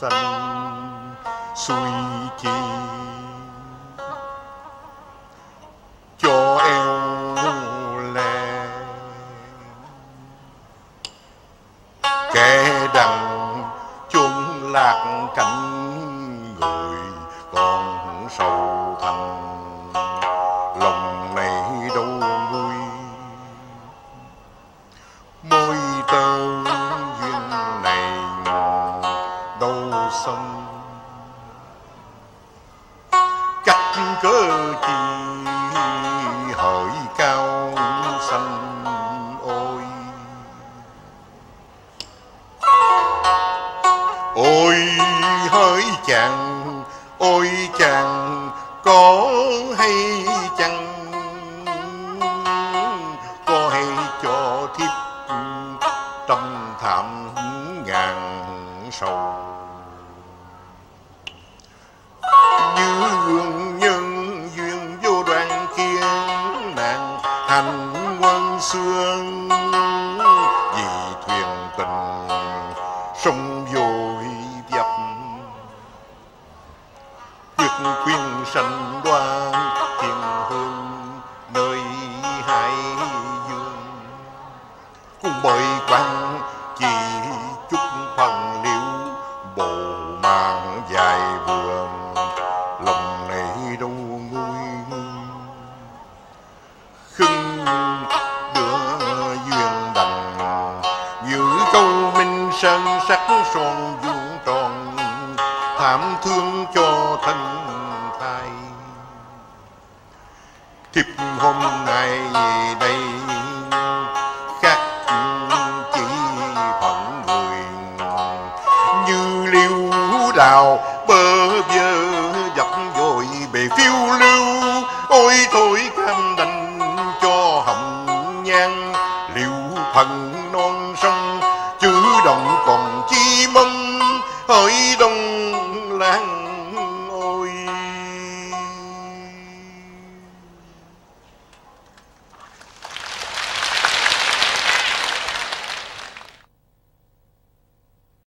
cao suy chi cho eo le kẻ đằng chung lạc cảnh người. Sông. Cách cớ chi hỡi cao xanh ôi. Ôi hỡi chàng, ôi chàng, có hay chăng? Có hay cho thiếp tâm thảm ngàn sầu? Hành quân xương vì thuyền tình sông vội dập. Quyết quyên sanh đoan, thiên hương nơi hải dương. Cùng bởi quan chỉ chúc phần liễu bộ sân sơn sắc son vuông tròn, thảm thương cho thân thai. Thiệp hôm nay đây khác chỉ phận người như liêu đào hàn don't.